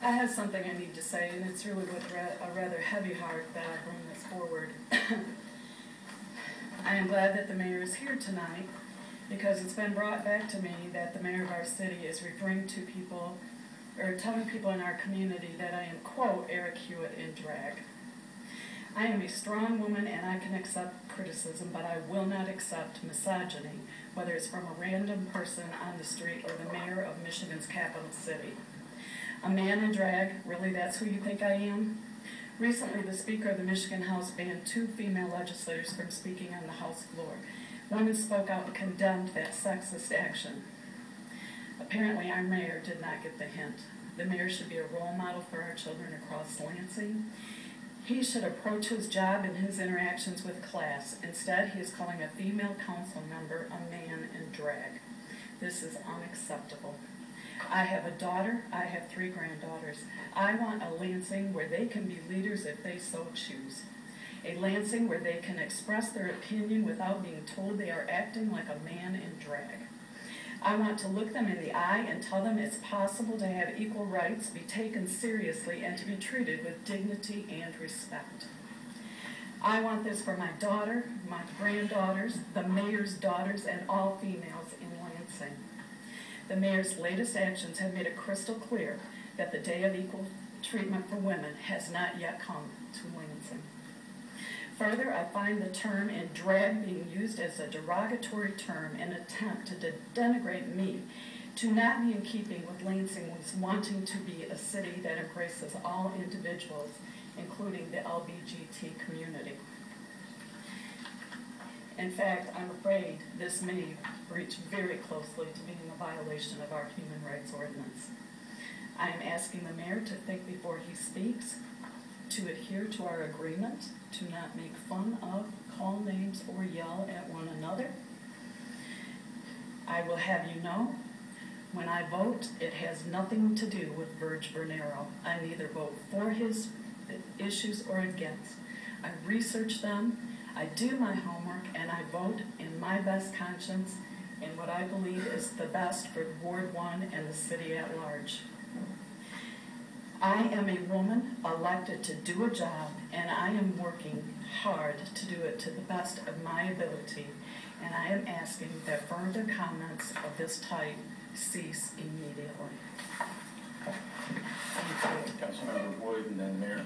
I have something I need to say, and it's really with a rather heavy heart that I bring this forward. I am glad that the mayor is here tonight because it's been brought back to me that the mayor of our city is referring to people or telling people in our community that I am, quote, Eric Hewitt in drag. I am a strong woman and I can accept criticism, but I will not accept misogyny, whether it's from a random person on the street or the mayor of Michigan's capital city. A man in drag, really that's who you think I am? Recently, the Speaker of the Michigan House banned two female legislators from speaking on the House floor. Women spoke out and condemned that sexist action. Apparently, our mayor did not get the hint. The mayor should be a role model for our children across Lansing. He should approach his job and his interactions with class. Instead, he is calling a female council member a man in drag. This is unacceptable. I have a daughter, I have three granddaughters. I want a Lansing where they can be leaders if they so choose. A Lansing where they can express their opinion without being told they are acting like a man in drag. I want to look them in the eye and tell them it's possible to have equal rights, be taken seriously, and to be treated with dignity and respect. I want this for my daughter, my granddaughters, the mayor's daughters, and all females in Lansing. The mayor's latest actions have made it crystal clear that the day of equal treatment for women has not yet come to Lansing. Further, I find the term in drag being used as a derogatory term in an attempt to de- denigrate me to not be in keeping with Lansing's wanting to be a city that embraces all individuals, including the LBGT community. In fact, I'm afraid this may reach very closely to being a violation of our human rights ordinance. I am asking the mayor to think before he speaks, to adhere to our agreement, to not make fun of, call names, or yell at one another. I will have you know, when I vote, it has nothing to do with Virg Bernero. I neither vote for his issues or against. I research them, I do my homework, and I vote in my best conscience in what I believe is the best for Ward 1 and the city at large. I am a woman elected to do a job, and I am working hard to do it to the best of my ability. And I am asking that further comments of this type cease immediately. Councilmember Wood and then Mayor.